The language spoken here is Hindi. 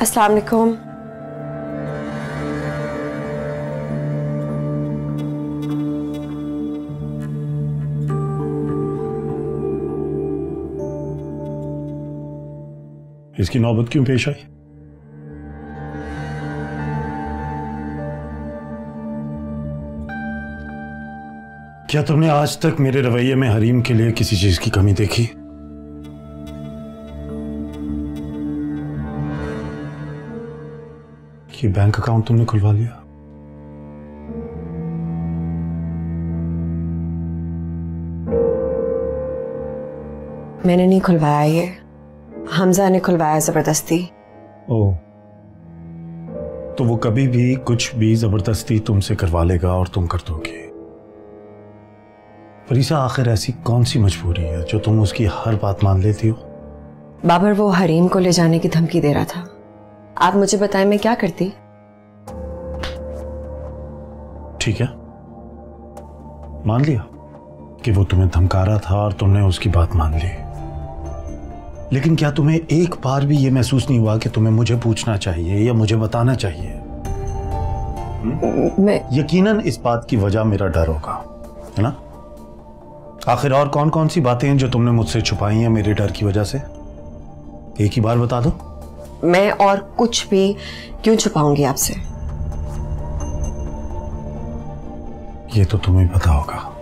अस्सलाम वालेकुम इसकी नौबत क्यों पेश आई क्या तुमने आज तक मेरे रवैये में हरीम के लिए किसी चीज़ की कमी देखी? ये बैंक अकाउंट तुमने खुलवा लिया। मैंने नहीं खुलवाया ये। हमजा ने खुलवाया ज़बरदस्ती। ओ। तो वो कभी भी कुछ भी ज़बरदस्ती तुमसे करवा लेगा और तुम कर दोगे। फरीसा आखिर ऐसी कौन सी मजबूरी है जो तुम उसकी हर बात मान लेती हो? बाबर वो हरीम को ले जाने की धमकी दे रहा था। आप मुझे बताएँ मैं क्या करती? ठीक है। मान लिया कि वो तुम्हें धमका रहा था और तुमने उसकी बात मान ली। लेकिन क्या तुम्हें एक बार भी ये महसूस नहीं हुआ कि तुम्हें मुझे पूछना चाहिए या मुझे बताना चाहिए? मैं यकीनन इस बात की वजह मेरा डर होगा है ना? आखिर और कौन कौन सी बातें हैं जो तुमने मुझसे छुपाई हैं मेरे डर की वजह से? एक ही बार बता दो। मैं और कुछ भी क्यों छुपाऊँगी आपसे? ये तो तुम्हें पता होगा।